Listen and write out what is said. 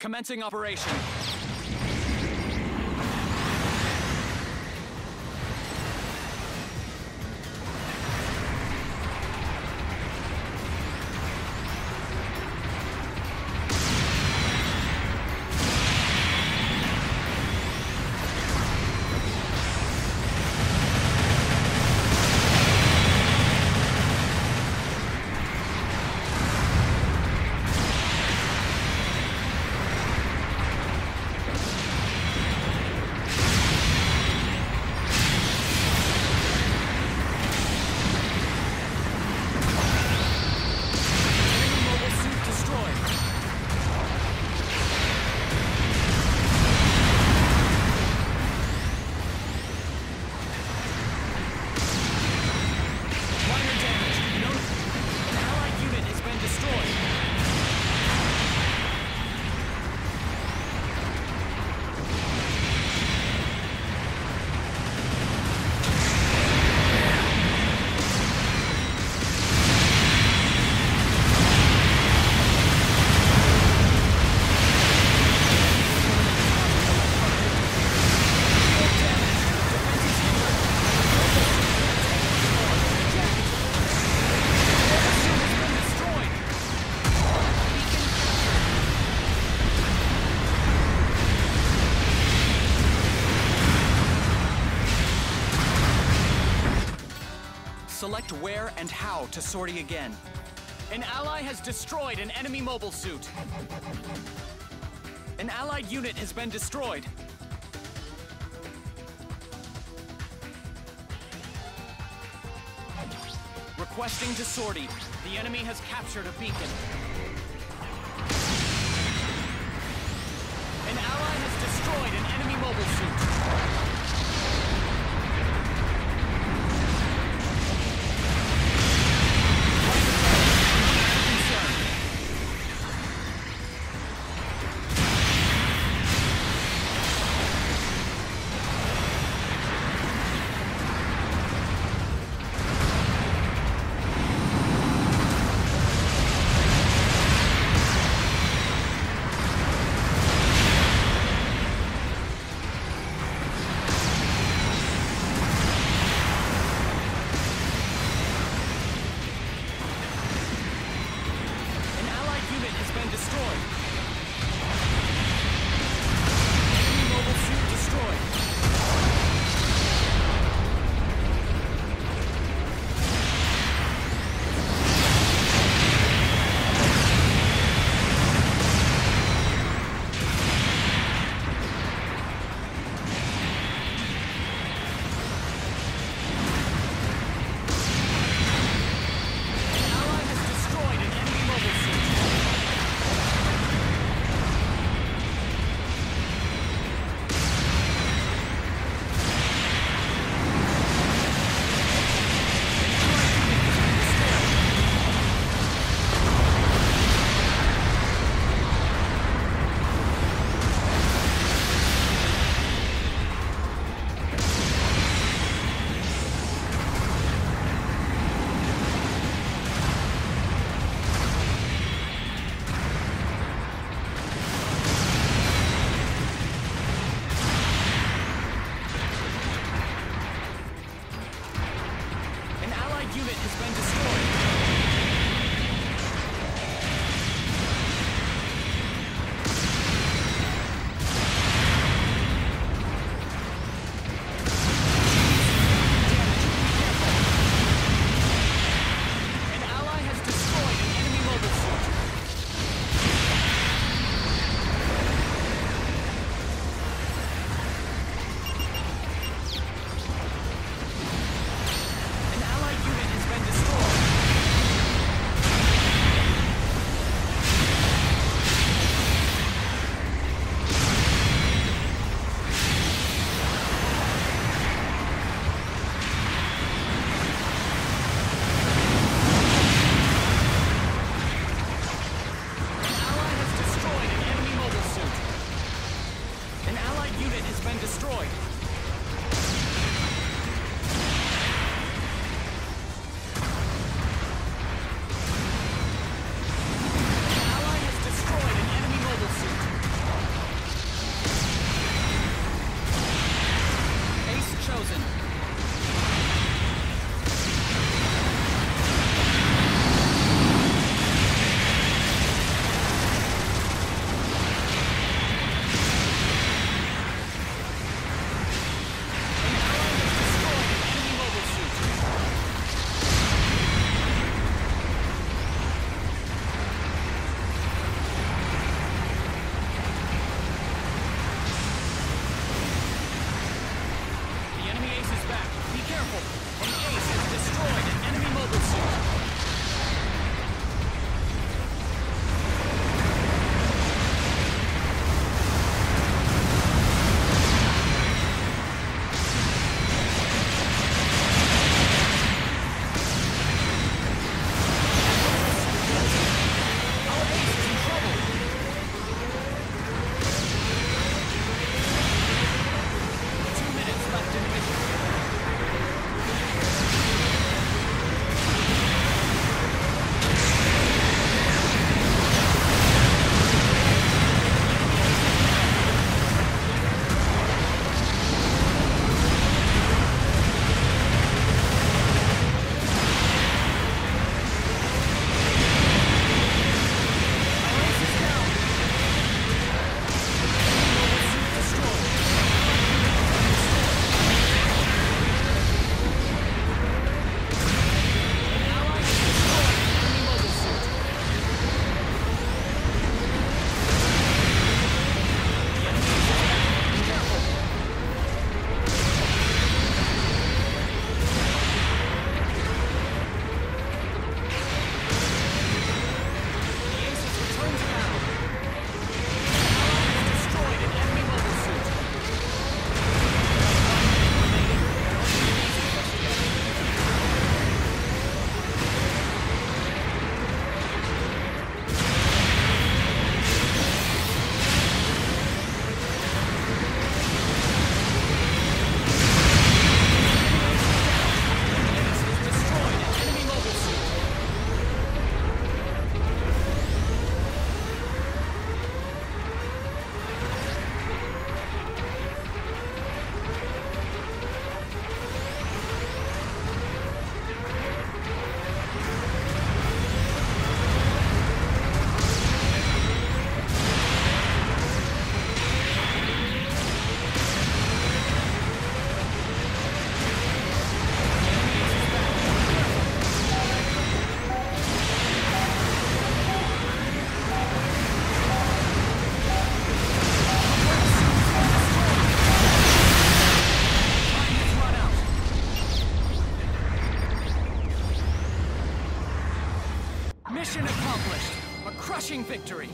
Commencing operation. Select where and how to sortie again. An ally has destroyed an enemy mobile suit. An allied unit has been destroyed. Requesting to sortie. The enemy has captured a beacon. An ally has destroyed an enemy mobile suit. careful. Encase has destroyed an enemy mobile suit. Accomplished! A crushing victory!